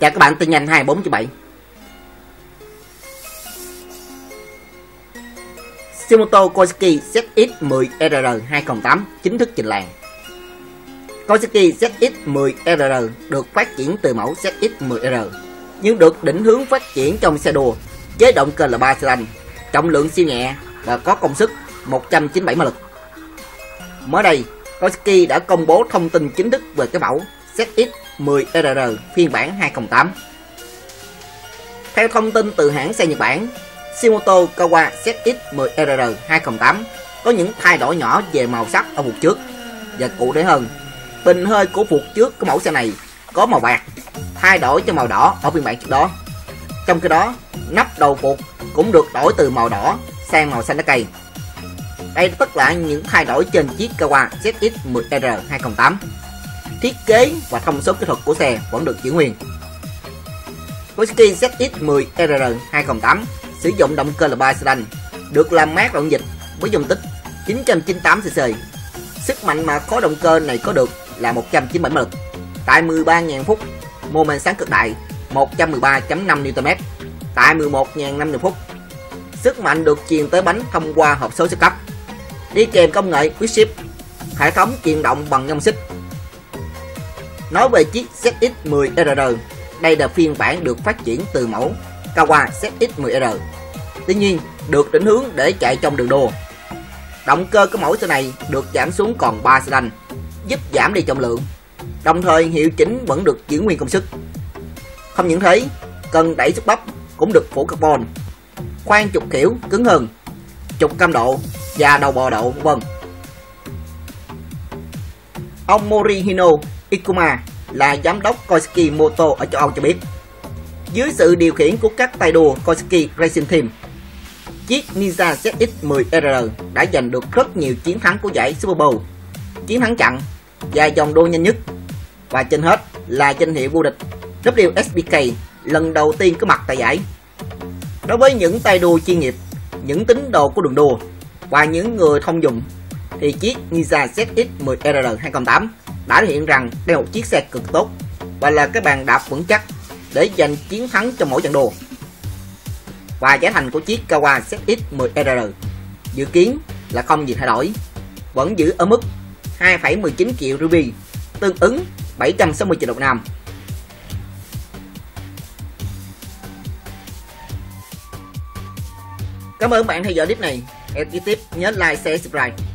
Chào các bạn tin nhanh 247. Shimoto Kosuki ZX10RR 2008 chính thức trình làng Kosuki ZX10RR được phát triển từ mẫu ZX10R nhưng được định hướng phát triển trong xe đua chế động cơ là 3 xi lanh, trọng lượng siêu nhẹ và có công suất 197 mã lực. Mới đây, Kosuki đã công bố thông tin chính thức về cái mẫu ZX10RR phiên bản 2008. Theo thông tin từ hãng xe Nhật Bản, Shimoto Kawa ZX10RR 2008 có những thay đổi nhỏ về màu sắc ở phục trước và cụ thể hơn, bình hơi của phục trước của mẫu xe này có màu bạc, thay đổi cho màu đỏ ở phiên bản trước đó. Trong khi đó, nắp đầu phục cũng được đổi từ màu đỏ sang màu xanh lá cây. Đây tất cả những thay đổi trên chiếc Kawa ZX10R 2008 thiết kế và thông số kỹ thuật của xe vẫn được giữ nguyên. Kosuki ZX10RR 2008 sử dụng động cơ là 3 sedan, được làm mát động dịch với dung tích 998cc. Sức mạnh mà khối động cơ này có được là 197 mã lực. Tại 13.000 phút, mô men sáng cực đại 113.5 Nm. Tại 11.500 phút, sức mạnh được truyền tới bánh thông qua hộp số siêu cấp. Đi kèm công nghệ Quick Shift, hệ thống truyền động bằng nhông xích Nói về chiếc ZX10RR, đây là phiên bản được phát triển từ mẫu Kawa ZX10R. Tuy nhiên, được định hướng để chạy trong đường đua. Động cơ của mẫu xe này được giảm xuống còn 3 xi lanh, giúp giảm đi trọng lượng. Đồng thời hiệu chỉnh vẫn được giữ nguyên công suất. Không những thế, cần đẩy xúc bắp cũng được phủ carbon. Khoan trục kiểu cứng hơn, trục cam độ và đầu bò độ vân. Ông Morihino Ikuma là giám đốc Kosuki Moto ở châu Âu cho biết. Dưới sự điều khiển của các tay đua Kosuki Racing Team, chiếc Ninja ZX10R đã giành được rất nhiều chiến thắng của giải Super Bowl, chiến thắng chặn và dòng đua nhanh nhất. Và trên hết là danh hiệu vô địch WSBK lần đầu tiên có mặt tại giải. Đối với những tay đua chuyên nghiệp, những tín đồ của đường đua và những người thông dụng thì chiếc Ninja ZX10R 2008 đã hiện rằng đây là một chiếc xe cực tốt và là cái bàn đạp vững chắc để giành chiến thắng trong mỗi trận đua. Và giá thành của chiếc Kawa ZX10R dự kiến là không gì thay đổi, vẫn giữ ở mức 2,19 triệu ruby, tương ứng 760 triệu đồng Nam. Cảm ơn bạn theo dõi clip này. Hẹn tiếp nhớ like, share, subscribe.